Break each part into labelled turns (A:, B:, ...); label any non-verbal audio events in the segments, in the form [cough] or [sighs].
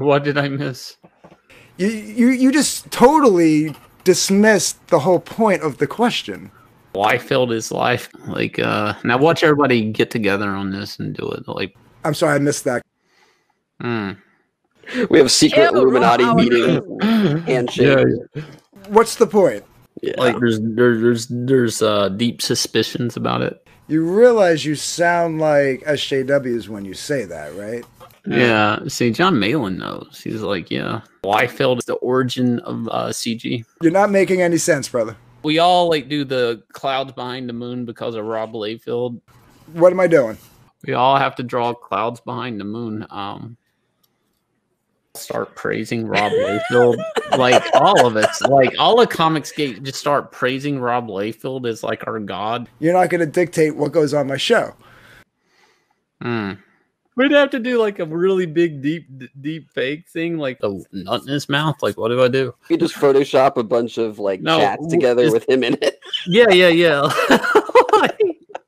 A: [laughs] What did I miss?
B: You you you just totally dismissed the whole point of the question.
A: Why filled his life? Like, uh, now watch everybody get together on this and do it. Like,
B: I'm sorry, I missed that.
A: hmm.
C: We have a secret
D: Ew,
C: Illuminati
D: Rob.
C: meeting [laughs] handshake.
B: What's the point?
C: Yeah.
A: like there's there's there's uh deep suspicions about it.
B: You realize you sound like SJWs when you say that, right?
A: Yeah. See, Jon Malin knows. He's like, yeah. Why is the origin of uh, CG?
B: You're not making any sense, brother.
A: We all like do the clouds behind the moon because of Rob Liefeld.
B: What am I doing?
A: We all have to draw clouds behind the moon. Um, start praising Rob Liefeld, [laughs] like all of us, like all of Comicsgate, just start praising Rob Liefeld as like our god.
B: You're not going to dictate what goes on my show.
A: Hmm. We'd have to do like a really big, deep, deep fake thing, like a nut in his mouth. Like, what do I do?
C: You just Photoshop a bunch of like
A: No,
C: chats together
A: is-
C: with him in it. [laughs]
A: Yeah, yeah, yeah.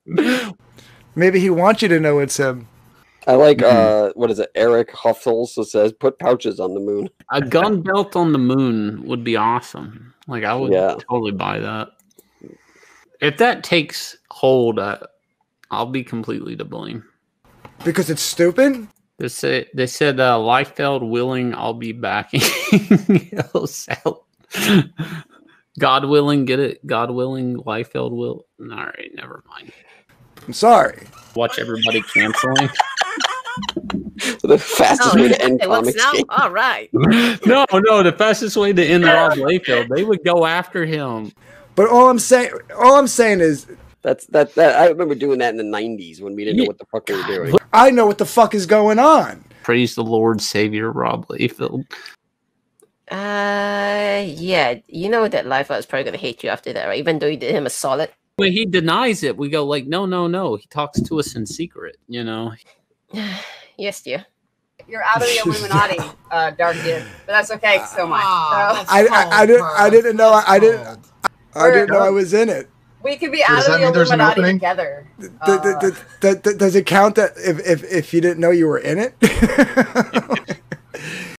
A: [laughs]
B: Maybe he wants you to know it's him.
C: I like
A: Mm-hmm.
C: uh what is it? Eric Huffles says put pouches on the moon.
A: a gun belt on the moon would be awesome. Like, I would
C: Yeah.
A: totally buy that. If that takes hold, uh, I'll be completely to blame.
B: Because it's stupid?
A: They said they said uh, Liefeld willing, I'll be backing. Yo, Sal- God willing, get it? God willing, Liefeld will. All right, never mind.
B: I'm sorry.
A: Watch everybody canceling. [laughs]
C: the fastest
D: Oh,
C: way to end
D: it looks
C: comics
D: now.
C: game.
D: All right. [laughs]
A: no, no, the fastest way to end Rob [laughs] Liefeld, they would go after him.
B: But all I'm saying, all I'm saying is,
C: That's that that I remember doing that in the nineties when we didn't know what the fuck we were doing.
B: I know what the fuck is going on.
A: Praise the Lord, Savior Rob Liefeld.
D: Uh, yeah. You know that Life is probably gonna hate you after that, right? Even though you did him a solid.
A: When he denies it, we go like, no, no, no. He talks to us in secret, you know. [sighs]
D: yes, dear.
E: You're out of the Illuminati, [laughs] uh, DarkGift, but that's okay. So much.
F: Ah,
E: So
B: I, I, I didn't, I didn't know, I, I didn't, I didn't know I was in it.
E: We could be
F: So
E: out
F: does
E: of
F: that
E: the
F: mean there's an
E: Illuminati
F: opening?
E: together.
B: D- d-
E: Uh,
B: d- d- d- does it count that if, if, if you didn't know you were in it?